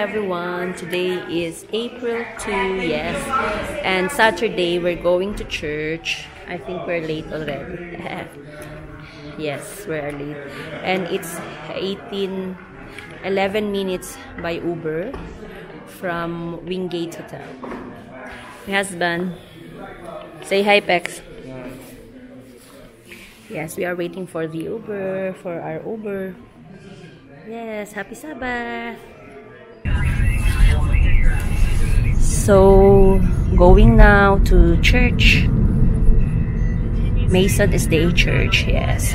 everyone. Today is April 2, yes. And Saturday we're going to church. I think we're late already. yes, we're late. And it's 18 11 minutes by Uber from Wingate Hotel. My husband. Say hi, Pex. Yes, we are waiting for the Uber, for our Uber. Yes, happy Sabbath. So, going now to church. Mason is Day Church, yes.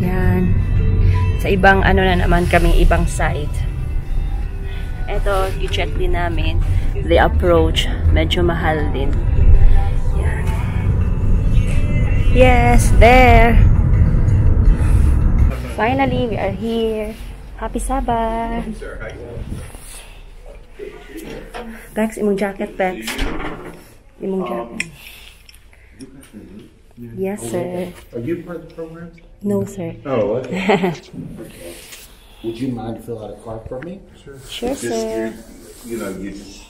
Yan. Sa ibang ano na naman kami, ibang side. Ito, i-check din namin. The approach, medyo mahal din. Yan. Yes, there. Finally, we are here. Happy Sabbath. Pex, imong jacket, Pex. Imong jacket. Yes, sir. Are you part of the program? No, sir. Oh, okay. Would you mind fill out a card for me? Sure. Sure, Just your, sir. you know, you just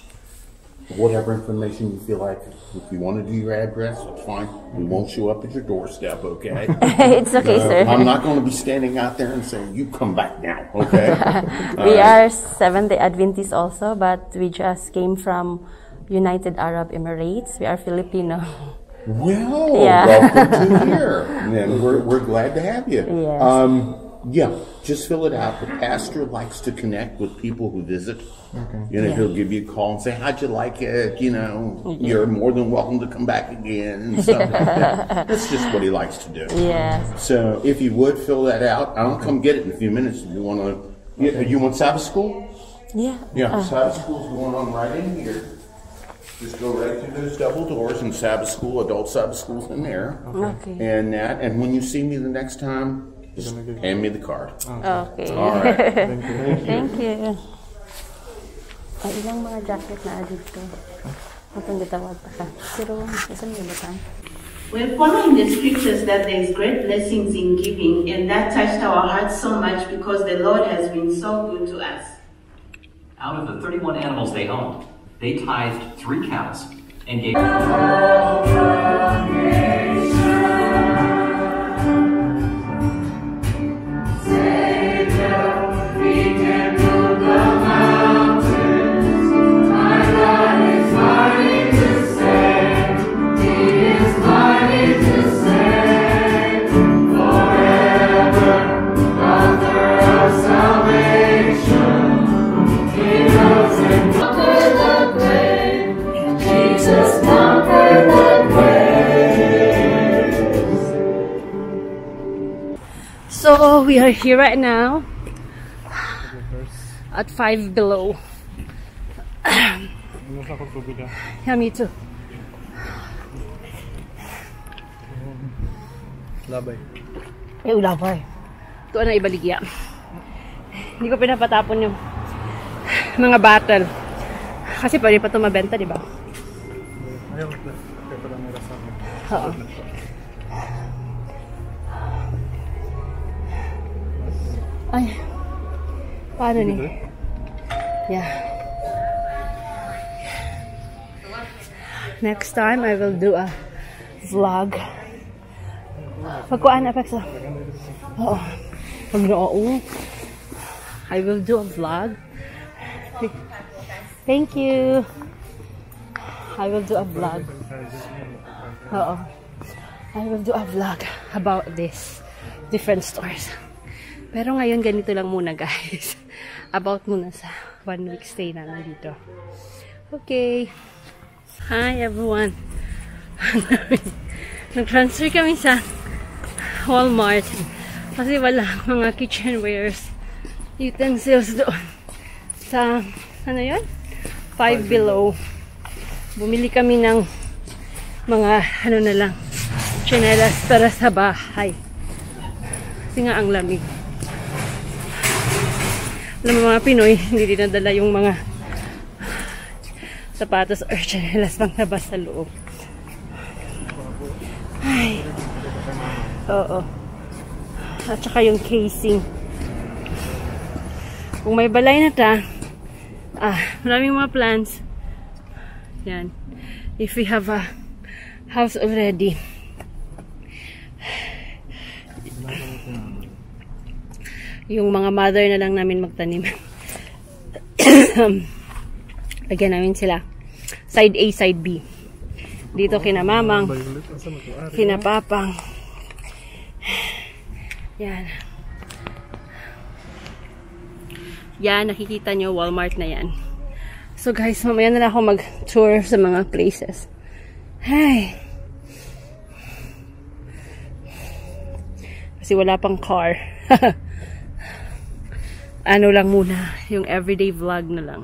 whatever information you feel like. If you want to do your address, it's fine. We won't show up at your doorstep, okay? it's okay, Uh, sir. I'm not going to be standing out there and saying, "You come back now," okay? We are Seventh-day Adventists also, but we just came from United Arab Emirates. We are Filipino. Well, Yeah. welcome to here. And we're, we're glad to have you. Yes. Um, yeah, just fill it out. The pastor likes to connect with people who visit. Okay. You know, Yeah. he'll give you a call and say, How'd you like it? You know, you're more than welcome to come back again and stuff like that. That's just what he likes to do. Yeah. So if you would fill that out, I'll come get it in a few minutes if you want to. You, you want Sabbath school? Yeah. Yeah, Uh, Sabbath school's going on right in here. Just go right through those double doors and Sabbath school, adult Sabbath school's in there. Okay. And that, and when you see me the next time, just hand me the card. Okay. All right. Thank you. Ay, ilang mga jacket na dito. Matong gitawag pa ka. Pero, saan yung? We're following the scriptures that there is great blessings in giving, and that touched our hearts so much because the Lord has been so good to us. Out of the 31 animals they owned, they tithed three cows and gave. So, we are here right now at 5 below. yeah, me too. Labay. Eh, ulapay. Ito na ibaligya. Hindi ko pinapatapon yung mga battle. Kasi pwede pa ito mabenta, di ba? Ayaw, kaya pala may rasa mo. Oo. Ay. Paano ni? Eh. Yeah. Next time, I will do a vlog. Pagkuan, Apex. Oo. Pag. I will do a vlog. Thank you. I will do a vlog. Oo. I will do a vlog about this different stores. Pero ngayon ganito lang muna guys. About muna sa one week stay namin dito. Okay. Hi everyone. Nag-transfer kami sa Walmart kasi wala mga kitchenwares utensils doon sa ano yun? Five below. Bumili kami ng mga ano na lang chinelas para sa bahay. Kasi nga ang lamig. Mo mga Pinoy, hindi dinadala yung mga sapatos or chinelas pang labas sa loob. Ay. Oo. At saka yung casing. Kung may balay na ta, Ah, maraming mga plans. Yan. If we have a house already. Yung mga mother na lang namin magtanim. Lagyan namin sila. Side A, side B. Dito kina mamang, kina papang. Yan. Yan, nakikita nyo, Walmart na yan. So guys, mamaya na lang ako mag-tour sa mga places. Hey. Kasi wala pang car. ano lang muna, yung everyday vlog na lang.